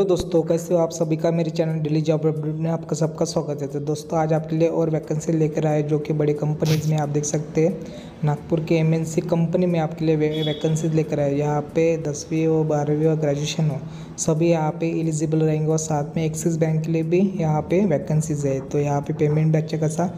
तो दोस्तों, कैसे हो आप सभी का? मेरे चैनल डेली जॉब अपडेट में आपका सबका स्वागत है। तो दोस्तों, आज आपके लिए और वैकेंसी लेकर आए जो कि बड़ी कंपनीज़ में आप देख सकते हैं। नागपुर के एमएनसी कंपनी में आपके लिए वैकेंसी लेकर आए। यहाँ पे दसवीं हो, बारहवीं हो, ग्रेजुएशन हो, सभी यहाँ पे एलिजिबल रहेंगे और साथ में एक्सिस बैंक के लिए भी यहाँ पे वैकेंसीज है। तो यहाँ पे पेमेंट भी अच्छा खासा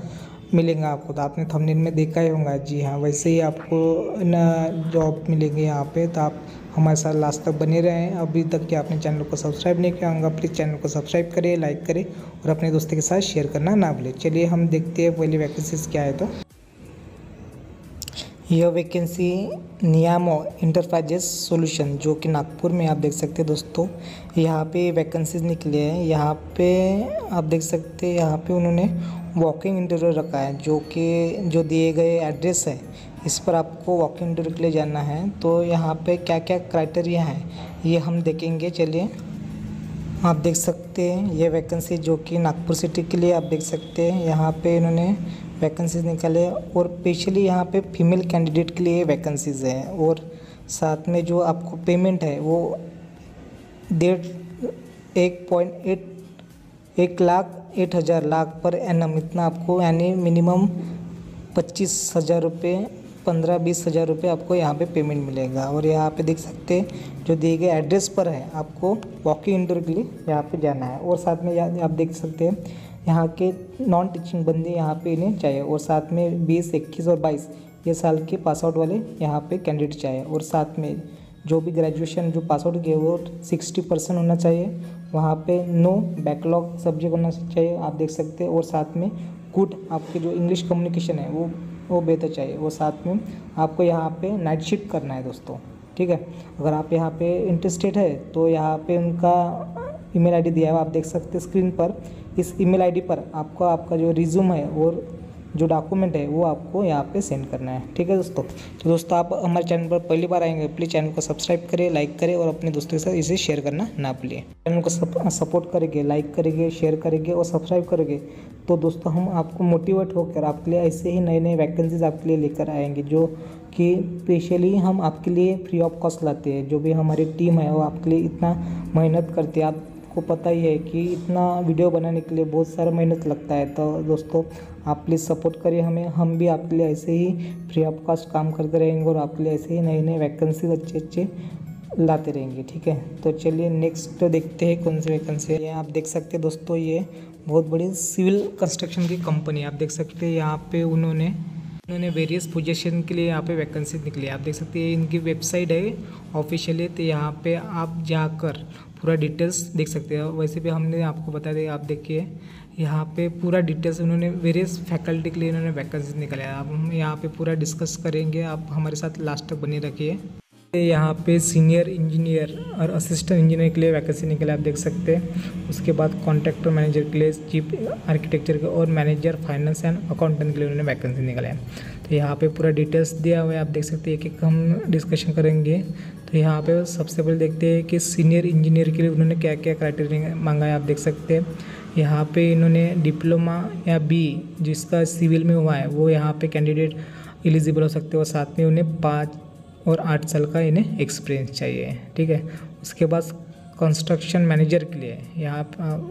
मिलेगा आपको। तो आपने थंबनेल में देखा ही होगा। जी हाँ वैसे ही आपको न जॉब मिलेगी यहाँ पे तो आप हमारे साथ लास्ट तक बने रहें। अभी तक कि आपने चैनल को सब्सक्राइब नहीं किया होगा प्लीज़ चैनल को सब्सक्राइब करें लाइक करें और अपने दोस्तों के साथ शेयर करना ना भूलें। चलिए, हम देखते हैं पहले वैकेंसीज क्या है तो। यह वैकेंसी नियामो इंटरप्राइजेस सॉल्यूशन जो कि नागपुर में आप देख सकते हैं दोस्तों, यहाँ पे वैकेंसीज निकले हैं। यहाँ पे आप देख सकते हैं, यहाँ पे उन्होंने वॉकिंग इंटरव्यू रखा है, जो कि, जो दिए गए एड्रेस है, इस पर आपको वॉकिंग इंटरव्यू के लिए जाना है। तो यहाँ पे क्या क्या क्राइटेरिया है, ये हम देखेंगे। चलिए, आप देख सकते हैं, ये वैकेंसी जो कि नागपुर सिटी के लिए आप देख सकते हैं। यहाँ पे इन्होंने वैकेंसीज निकाले और स्पेशली यहाँ पे फीमेल कैंडिडेट के लिए वैकेंसीज हैं और साथ में जो आपको पेमेंट है वो डेढ़, एक पॉइंट एट एक लाख एट हज़ार लाख पर एनम इतना आपको यानी मिनिमम पच्चीस हज़ार रुपये पंद्रह बीस हज़ार रुपये आपको यहाँ पे पेमेंट मिलेगा। और यहाँ पे देख सकते हैं, जो दिए गए एड्रेस पर है, आपको वॉकिंग इंटरव्यू के लिए यहाँ पे जाना है। और साथ में आप देख सकते हैं यहाँ के नॉन टीचिंग बंदे यहाँ पे इन्हें चाहिए और साथ में बीस, इक्कीस और बाईस ये साल के पास आउट वाले यहाँ पे कैंडिडेट चाहिए और साथ में जो भी ग्रेजुएशन जो पास आउट किए वो सिक्सटी परसेंट होना चाहिए। वहाँ पे नो बैकलॉग सब्जेक्ट होना चाहिए, आप देख सकते हैं। और साथ में गुड आपके जो इंग्लिश कम्युनिकेशन है वो वो बेहतर चाहिए। वो साथ में आपको यहाँ पे नाइट शिफ्ट करना है दोस्तों, ठीक है? अगर आप यहाँ पे इंटरेस्टेड है तो यहाँ पे उनका ईमेल आईडी दिया है, आप देख सकते हैं स्क्रीन पर। इस ईमेल आईडी पर आपका आपका जो रिज्यूम है और जो डॉक्यूमेंट है, वो आपको यहाँ पे सेंड करना है। ठीक है दोस्तों? तो दोस्तों, आप हमारे चैनल पर पहली बार आएँगे प्लीज़ चैनल को सब्सक्राइब करें लाइक करें और अपने दोस्तों के साथ इसे शेयर करना ना भूलिए। चैनल को सपोर्ट करेंगे लाइक करेंगे शेयर करेंगे और सब्सक्राइब करेंगे। तो दोस्तों, हम आपको मोटिवेट होकर आपके लिए ऐसे ही नए नए वैकेंसीज आपके लिए लेकर आएँगे, जो कि स्पेशली हम आपके लिए फ्री ऑफ़ कॉस्ट लाते हैं। जो भी हमारी टीम है, वो आपके लिए इतना मेहनत करती है। आप आपको पता ही है कि इतना वीडियो बनाने के लिए बहुत सारा मेहनत लगता है। तो दोस्तों, आप प्लीज़ सपोर्ट करिए हमें। हम भी आपके लिए ऐसे ही फ्री ऑफ़ कॉस्ट काम करते रहेंगे और आपके लिए ऐसे ही नए नए वैकेंसी अच्छे अच्छे लाते रहेंगे, ठीक है? तो चलिए नेक्स्ट तो देखते हैं कौन सी वैकेंसी है। आप देख सकते हैं दोस्तों, ये बहुत बड़ी सिविल कंस्ट्रक्शन की कंपनी आप देख सकते हैं यहाँ पे उन्होंने उन्होंने वेरियस पोजीशन के लिए यहाँ पे वैकेंसी निकली आप देख सकते हैं इनकी वेबसाइट है ऑफिशियली तो यहाँ पे आप जाकर पूरा डिटेल्स देख सकते हैं। वैसे भी हमने आपको बता दिया, आप देखिए। यहाँ पे पूरा डिटेल्स उन्होंने वेरियस फैकल्टी के लिए इन्होंने वैकेंसी निकाला अब हम यहाँ पे पूरा डिस्कस करेंगे। आप हमारे साथ लास्ट तक बने रखिए। यहाँ पे सीनियर इंजीनियर और असिस्टेंट इंजीनियर के लिए वैकेंसी निकले, आप देख सकते हैं। उसके बाद कॉन्ट्रैक्टर मैनेजर के लिए चीफ आर्किटेक्चर के और मैनेजर फाइनेंस एंड अकाउंटेंट के लिए उन्होंने वैकेंसी निकाले हैं। तो यहाँ पे पूरा डिटेल्स दिया हुआ है, आप देख सकते हैं। एक एक हम डिस्कशन करेंगे। तो यहाँ पे सबसे पहले देखते हैं कि सीनियर इंजीनियर के लिए उन्होंने क्या क्या क्राइटेरिया मांगा है आप देख सकते हैं। यहाँ पे इन्होंने डिप्लोमा या बी जिसका सिविल में हुआ है, वो यहाँ पे कैंडिडेट एलिजिबल हो सकते हैं और साथ में उन्हें पाँच और आठ साल का इन्हें एक्सपीरियंस चाहिए, ठीक है? उसके बाद कंस्ट्रक्शन मैनेजर के लिए यहाँ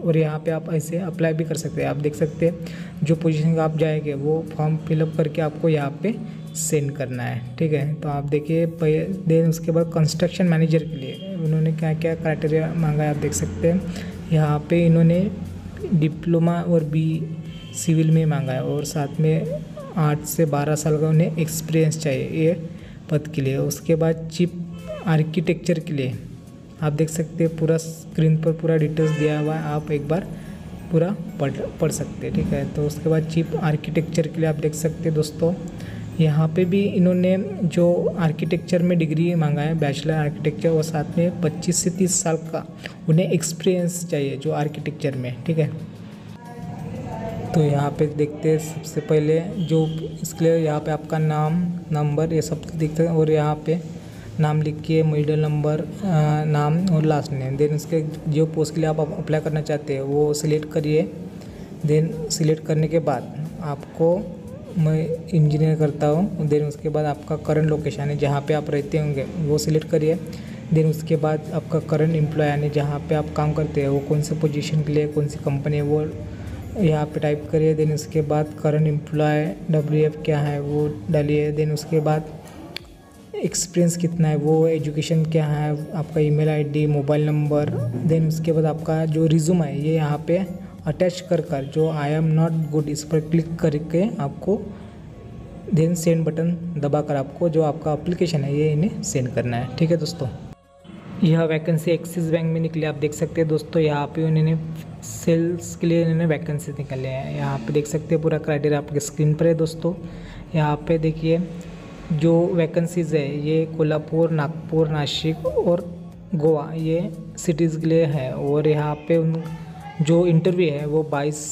और यहाँ पे आप ऐसे अप्लाई भी कर सकते हैं। आप देख सकते हैं, जो पोजीशन का आप जाएँगे, वो फॉर्म फिलअप करके आपको यहाँ पे सेंड करना है, ठीक है? तो आप देखिए देन उसके बाद कंस्ट्रक्शन मैनेजर के लिए उन्होंने क्या क्या क्राइटेरिया मांगा है, आप देख सकते हैं। यहाँ पे इन्होंने डिप्लोमा और बी सिविल में मांगा है और साथ में आठ से बारह साल का उन्हें एक्सपीरियंस चाहिए। ये पद के लिए, उसके बाद चिप आर्किटेक्चर के लिए। आप देख सकते हैं, पूरा स्क्रीन पर पूरा डिटेल्स दिया हुआ है, आप एक बार पूरा पढ़ पढ़ सकते हैं, ठीक है? तो उसके बाद चिप आर्किटेक्चर के लिए आप देख सकते हैं, दोस्तों, यहाँ पे भी इन्होंने जो आर्किटेक्चर में डिग्री मांगा है, बैचलर आर्किटेक्चर और साथ में 25 से 30 साल का, उन्हें एक्सपीरियंस चाहिए जो आर्किटेक्चर में, ठीक है? तो यहाँ पे देखते हैं सबसे पहले जो इसके लिए यहाँ पे आपका नाम, नंबर ये सब दिखते हैं और यहाँ पे नाम लिख के मिडल नंबर नाम और लास्ट नेम देन उसके जो पोस्ट के लिए आप अप्लाई करना चाहते हैं, वो सिलेक्ट करिए. देन सिलेक्ट करने के बाद आपको मैं इंजीनियर करता हूँ. देन उसके बाद आपका करंट लोकेशन है जहाँ पे आप रहते होंगे, वो सिलेक्ट करिए. देन उसके बाद आपका करंट एम्प्लॉय यानी जहाँ पे आप काम करते हैं, वो कौन से पोजीशन के लिए, कौन सी कंपनी है, वो यहाँ पे टाइप करिए देन उसके बाद करंट एम्प्लॉय डब्ल्यू एफ़ क्या है, वो डालिए देन उसके बाद एक्सपीरियंस कितना है, वो एजुकेशन क्या है, आपका email ID mobile number then उसके बाद आपका जो रिज्यूम है, ये यहाँ पे अटैच कर कर जो आई एम नॉट गुड इस पर क्लिक करके आपको देन सेंड बटन दबाकर आपको जो आपका अप्लीकेशन है, ये इन्हें सेंड करना है। ठीक है दोस्तों? यह वैकेंसी एक्सिस बैंक में निकली, आप देख सकते हैं दोस्तों, यहाँ पे उन्होंने सेल्स के लिए इन्होंने वैकेंसी निकाले हैं। यहाँ पे देख सकते हैं पूरा क्राइटेरिया आपके स्क्रीन पर है दोस्तों। यहाँ पे देखिए, जो वैकेंसीज़ है, ये कोल्हापुर, नागपुर नासिक और गोवा, ये सिटीज़ के लिए है। और यहाँ पे उन, जो इंटरव्यू है, वो 22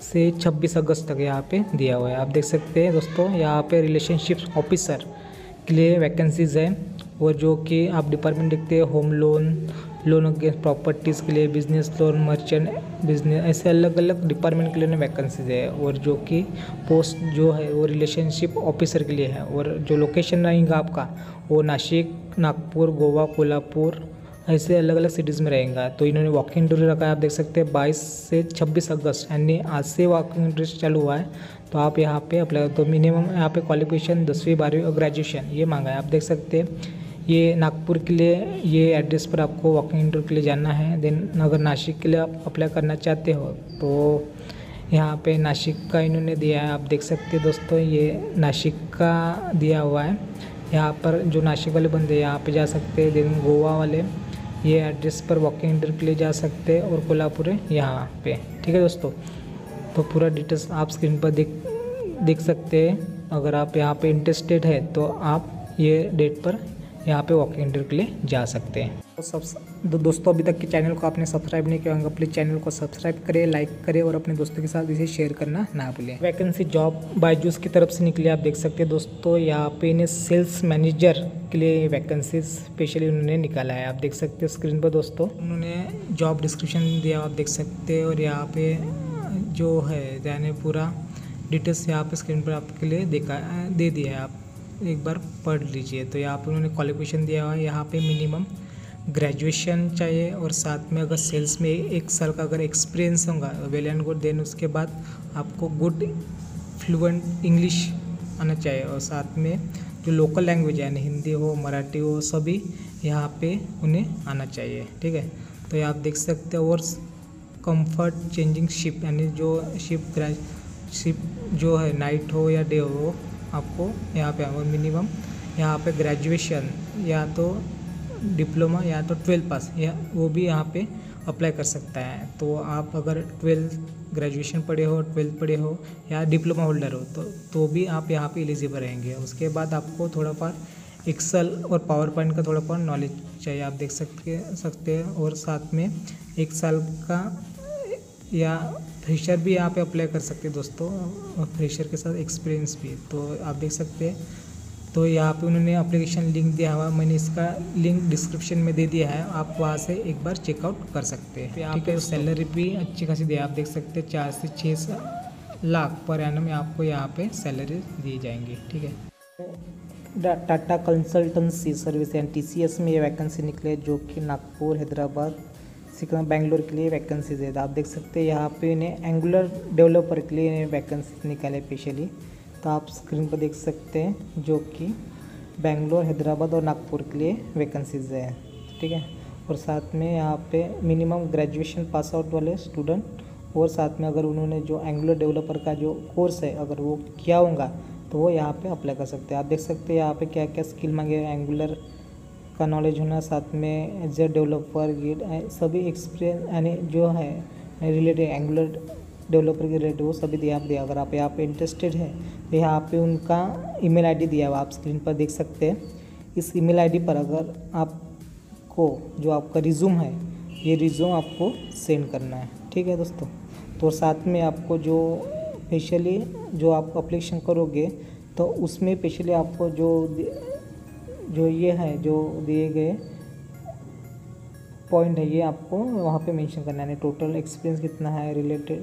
से 26 अगस्त तक यहाँ पे दिया हुआ है। आप देख सकते हैं दोस्तों, यहाँ पे रिलेशनशिप ऑफिसर के लिए वैकेंसीज़ है। और जो कि आप डिपार्टमेंट देखते हैं home loan loan against properties के लिए बिज़नेस लोन मर्चेंट बिज़नेस ऐसे अलग अलग डिपार्टमेंट के लिए वैकेंसीज है और जो कि पोस्ट जो है, वो रिलेशनशिप ऑफिसर के लिए है और जो लोकेशन रहेगा आपका, वो नासिक नागपुर, गोवा, कोल्हापुर, ऐसे अलग अलग सिटीज़ में रहेगा। तो इन्होंने वॉकिंग इंटरव्यू रखा है, आप देख सकते हैं, बाईस से छब्बीस अगस्त, यानी आज से वॉकिंग इंटरव्यू चालू हुआ है। तो आप यहाँ पे अप्लाई तो मिनिमम यहाँ पे क्वालिफिकेशन दसवीं, बारहवीं और ग्रेजुएशन ये मांगा है। आप देख सकते हैं ये नागपुर के लिए ये एड्रेस पर आपको वॉकिंग इंटरव्यू के लिए जाना है। देन अगर नासिक के लिए आप अप्लाई करना चाहते हो तो यहाँ पे नासिक का इन्होंने दिया है। आप देख सकते हैं दोस्तों, ये नासिक का दिया हुआ है। यहाँ पर जो नासिक वाले बंदे यहाँ पे जा सकते हैं। देन गोवा वाले, ये एड्रेस पर वॉकिंग इंटरव्यू के लिए जा सकते हैं और कोल्हापुर यहाँ पे। ठीक है दोस्तों? तो पूरा डिटेल्स आप स्क्रीन पर देख देख सकते हैं। अगर आप यहाँ पे इंटरेस्टेड है तो आप ये डेट पर यहाँ पे वॉकिंग इंटरव्यू के लिए जा सकते हैं। तो सब दो, दोस्तों अभी तक के चैनल को आपने सब्सक्राइब नहीं किया होगा प्लीज़ चैनल को सब्सक्राइब करें लाइक करें और अपने दोस्तों के साथ इसे शेयर करना ना भूलें। वैकेंसी जॉब बायजूस की तरफ़ से निकली आप देख सकते हैं दोस्तों यहाँ पे इन्हें सेल्स मैनेजर के लिए वैकेंसी स्पेशली उन्होंने निकाला है। आप देख सकते हो स्क्रीन पर दोस्तों उन्होंने जॉब डिस्क्रिप्शन दिया आप देख सकते हैं और यहाँ पे जो है यानी पूरा डिटेल्स यहाँ पे स्क्रीन पर आपके लिए देखा दे दिया है आप। एक बार पढ़ लीजिए। तो यहाँ पे उन्होंने क्वालिफिकेशन दिया हुआ है। यहाँ पे मिनिमम ग्रेजुएशन चाहिए और साथ में अगर सेल्स में एक साल का अगर एक्सपीरियंस होगा वेल एंड गुड देन उसके बाद आपको गुड फ्लुएंट इंग्लिश आना चाहिए। और साथ में जो लोकल लैंग्वेज है, यानी हिंदी हो, मराठी हो, सभी यहाँ पे उन्हें आना चाहिए। ठीक है? तो ये आप देख सकते हो और कंफर्ट चेंजिंग शिप यानी जो शिप शिप जो है नाइट हो या डे हो आपको यहाँ पे और मिनिमम यहाँ पे ग्रेजुएशन या तो डिप्लोमा या तो ट्वेल्थ पास या वो भी यहाँ पे अप्लाई कर सकता है। तो आप अगर ट्वेल्थ ग्रेजुएशन पढ़े हो ट्वेल्थ पढ़े हो या डिप्लोमा होल्डर हो तो तो भी आप यहाँ पे एलिजिबल रहेंगे। उसके बाद आपको थोड़ा बहुत एक्सल और पावर पॉइंट का थोड़ा बहुत नॉलेज चाहिए, आप देख सकते सकते हैं। और साथ में एक साल का या फ्रेशर भी यहाँ पे अप्लाई कर सकते हैं दोस्तों और फ्रेशर के साथ एक्सपीरियंस भी तो आप देख सकते हैं। तो यहाँ पे उन्होंने अप्लीकेशन लिंक दिया हुआ मैंने इसका लिंक डिस्क्रिप्शन में दे दिया है। आप वहाँ से एक बार चेकआउट कर सकते हैं। यहाँ पे सैलरी भी अच्छी खासी दिया आप देख सकते हैं चार से छः लाख पर एनम आपको यहाँ पे सैलरी दी जाएँगी। ठीक है। Tata consultancy service and T में ये वैकेंसी निकले जो कि नागपुर हैदराबाद सिकना बैंगलोर के लिए वैकेंसीज है आप देख सकते हैं यहाँ पे इन्हें एंगुलर डेवलपर के लिए वैकेंसी निकाले स्पेशली तो आप स्क्रीन पर देख सकते हैं जो कि बेंगलोर, हैदराबाद और नागपुर के लिए वैकेंसीज है, ठीक है? और साथ में यहाँ पे मिनिमम ग्रेजुएशन पास आउट वाले स्टूडेंट और साथ में अगर उन्होंने जो एंगुलर डेवलपर का जो कोर्स है, अगर वो किया होगा तो वो यहाँ पे अप्लाई कर सकते हैं। आप देख सकते हैं यहाँ पे क्या क्या स्किल मांगे एंगुलर का नॉलेज होना, साथ में एज ए डेवलपर गिट सभी एक्सपीरियंस यानी जो है रिलेटेड एंगुलर डेवलपर के रिलेटेड वो सभी दिया दिया। अगर आप यहाँ पे इंटरेस्टेड है तो यहाँ पे उनका ईमेल आईडी दिया हुआ आप स्क्रीन पर देख सकते हैं। इस ईमेल आईडी पर अगर आपको, जो आपका रिज्यूम है, ये रिज्यूम आपको सेंड करना है। ठीक है दोस्तों? तो साथ में आपको जो स्पेशली जो आप अप्लीकेशन करोगे तो उसमें स्पेशली आपको जो जो ये है, जो दिए गए पॉइंट है, ये आपको वहाँ पे मेंशन करना है। टोटल एक्सपीरियंस कितना है रिलेटेड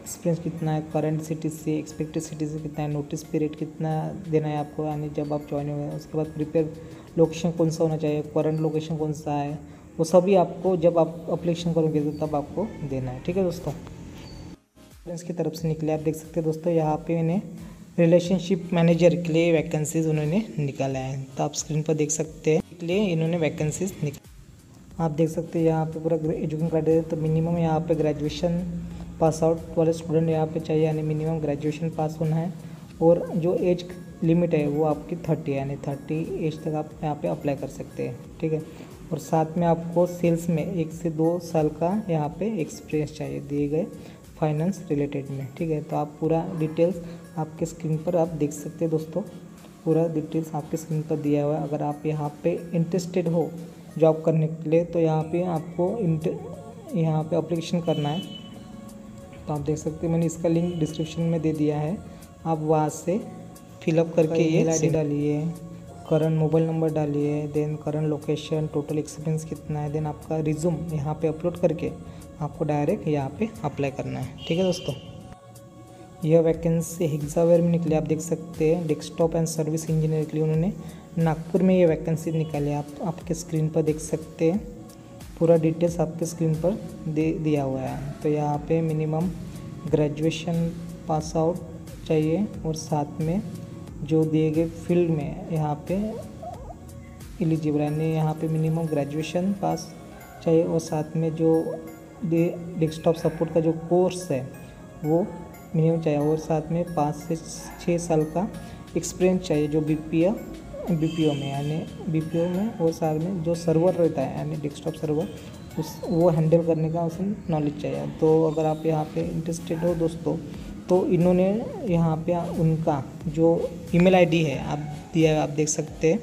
एक्सपीरियंस कितना है करंट सिटी से एक्सपेक्टेड सिटी से कितना है नोटिस पीरियड कितना देना है आपको। यानी जब आप ज्वाइन हुए उसके बाद प्रिपेयर लोकेशन कौन सा होना चाहिए करंट लोकेशन कौन सा है, वो सभी आपको जब आप अप्लीकेशन करोगे तो तब आपको देना है। ठीक है दोस्तों? फ्रेंड्स की तरफ़ से निकले, आप देख सकते हैं दोस्तों, यहाँ पे इन्हें रिलेशनशिप मैनेजर के लिए वैकेंसीज उन्होंने निकाला है। तो आप स्क्रीन पर देख सकते हैं इसलिए इन्होंने वैकेंसीज निकाल आप देख सकते हैं यहाँ पे पूरा एजुकेशन क्राइटेरिया तो मिनिमम यहाँ पे ग्रेजुएशन पास आउट वाले स्टूडेंट यहाँ पे चाहिए, यानी मिनिमम ग्रेजुएशन पास होना है। और जो एज लिमिट है वो आपकी थर्टी यानी थर्टी एज तक आप यहाँ पे अप्लाई कर सकते हैं, ठीक है? और साथ में आपको सेल्स में एक से दो साल का यहाँ पे एक्सपीरियंस चाहिए दिए गए। फाइनेंस रिलेटेड में ठीक है? तो आप पूरा डिटेल्स आपके स्क्रीन पर आप देख सकते हैं दोस्तों। पूरा डिटेल्स आपके स्क्रीन पर दिया हुआ है। अगर आप यहाँ पे इंटरेस्टेड हो जॉब करने के लिए तो यहाँ पे आपको यहाँ पे अप्लीकेशन करना है। तो आप देख सकते हैं मैंने इसका लिंक डिस्क्रिप्शन में दे दिया है। आप वहाँ से फिलअप करके ये आई डी डालिए करंट मोबाइल नंबर डालिए then current location total experience कितना है देन आपका रिज्यूम यहाँ पे अपलोड करके आपको डायरेक्ट यहाँ पे अप्लाई करना है। ठीक है दोस्तों? यह वैकेंसी हिग्जावेयर में निकली, आप देख सकते हैं। डेस्कटॉप एंड सर्विस इंजीनियर के लिए उन्होंने नागपुर में ये वैकेंसी निकाली आप, आपके स्क्रीन पर देख सकते हैं। पूरा डिटेल्स आपके स्क्रीन पर दे, दिया हुआ है। तो यहाँ पे मिनिमम ग्रेजुएशन पास आउट चाहिए और साथ में जो दिए गए फ़ील्ड में यहाँ पे एलिजिबल यानी यहाँ पे मिनिमम ग्रेजुएशन पास चाहिए और साथ में जो डेस्कटॉप सपोर्ट का जो कोर्स है, वो मिनिमम चाहिए और साथ में पाँच से छः साल का एक्सपीरियंस चाहिए जो B P B P O में, यानी बी पी ओ में और साथ में जो सर्वर रहता है, यानी डेस्कटॉप सर्वर उस, वो हैंडल करने का उसमें नॉलेज चाहिए। तो अगर आप यहाँ पे इंटरेस्टेड हो दोस्तों तो इन्होंने यहाँ पे उनका जो ईमेल आईडी है, आप दिया, आप देख सकते हैं।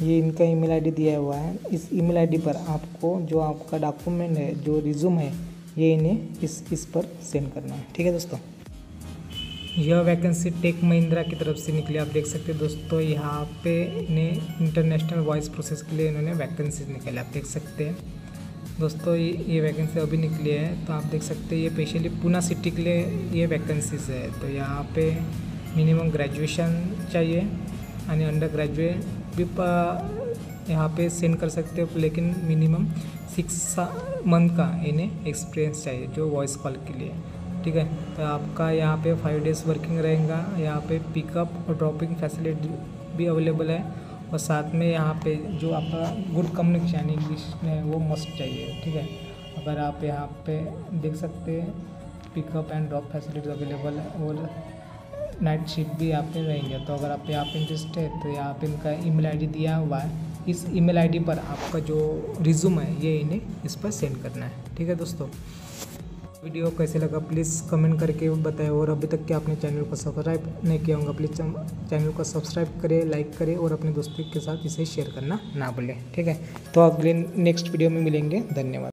ये इनका ईमेल आईडी दिया हुआ है। इस ईमेल आईडी पर आपको जो आपका डॉक्यूमेंट है, जो रिज्यूम है, ये इन्हें इस इस पर सेंड करना है। ठीक है दोस्तों? यह वैकेंसी टेक महिंद्रा की तरफ़ से निकली। आप देख सकते हैं दोस्तों, यहाँ पे इन्हें इंटरनेशनल वॉइस प्रोसेस के लिए इन्होंने वैकेंसी निकाली। आप देख सकते हैं। दोस्तों, ये ये वैकेंसी अभी निकली है तो आप देख सकते हैं ये स्पेशली पूना सिटी के लिए ये वैकेंसीज है। तो यहाँ पे मिनिमम ग्रेजुएशन चाहिए, यानी अंडर ग्रेजुएट भी यहाँ पे सेंड कर सकते हो, लेकिन मिनिमम सिक्स मंथ का इन्हें एक्सपीरियंस चाहिए, जो वॉइस कॉल के लिए। ठीक है? तो आपका यहाँ पे फाइव डेज़ वर्किंग रहेगा। यहाँ पे पिकअप और ड्रॉपिंग फैसिलिटी भी अवेलेबल है। और साथ में यहाँ पे जो आपका गुड कम्युनिकेशन इंग्लिश में वो मस्ट चाहिए। ठीक है? अगर आप यहाँ पे देख सकते हैं pickup and drop facilities available है। और नाइट शिफ्ट भी यहाँ पे रहेंगे तो अगर आप यहाँ पे इंटरेस्ट है तो यहाँ पे इनका ईमेल आईडी दिया हुआ है। इस ईमेल आईडी पर आपका जो रिज्यूम है, ये इन्हें इस पर सेंड करना है। ठीक है दोस्तों? वीडियो कैसे लगा प्लीज़ कमेंट करके बताएँ, और अभी तक के आपने चैनल को सब्सक्राइब नहीं किया होगा प्लीज़ चैनल को सब्सक्राइब करें लाइक करें, और अपने दोस्तों के साथ इसे शेयर करना ना भूलें। ठीक है? तो अगले नेक्स्ट वीडियो में मिलेंगे। धन्यवाद।